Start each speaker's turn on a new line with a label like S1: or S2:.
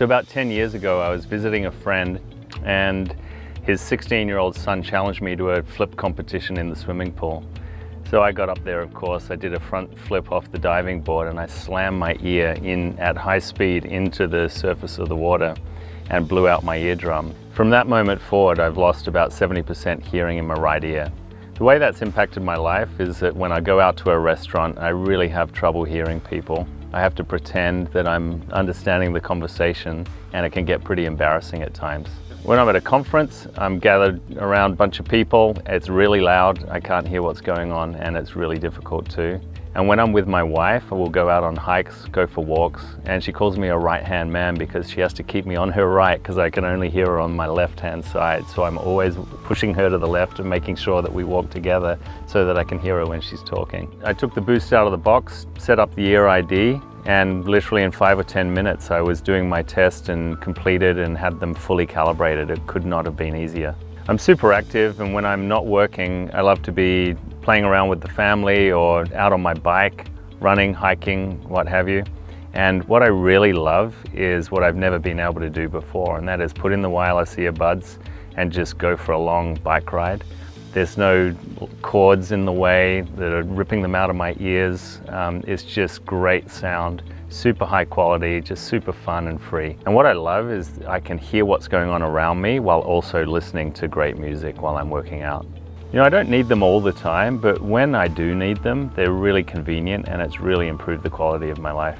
S1: So about 10 years ago, I was visiting a friend and his 16-year-old son challenged me to a flip competition in the swimming pool. So I got up there, of course, I did a front flip off the diving board and I slammed my ear in at high speed into the surface of the water and blew out my eardrum. From that moment forward, I've lost about 70% hearing in my right ear. The way that's impacted my life is that when I go out to a restaurant, I really have trouble hearing people. I have to pretend that I'm understanding the conversation and it can get pretty embarrassing at times. When I'm at a conference, I'm gathered around a bunch of people. It's really loud, I can't hear what's going on and it's really difficult too. And when I'm with my wife, I will go out on hikes, go for walks, and she calls me a right-hand man because she has to keep me on her right because I can only hear her on my left-hand side. So I'm always pushing her to the left and making sure that we walk together so that I can hear her when she's talking. I took the boost out of the box, set up the ear ID, and literally in five or 10 minutes I was doing my test and completed and had them fully calibrated. It could not have been easier. I'm super active and when I'm not working, I love to be playing around with the family or out on my bike, running, hiking, what have you. And what I really love is what I've never been able to do before, and that is put in the wireless earbuds and just go for a long bike ride. There's no cords in the way that are ripping them out of my ears. Um, it's just great sound, super high quality, just super fun and free. And what I love is I can hear what's going on around me while also listening to great music while I'm working out. You know, I don't need them all the time, but when I do need them, they're really convenient and it's really improved the quality of my life.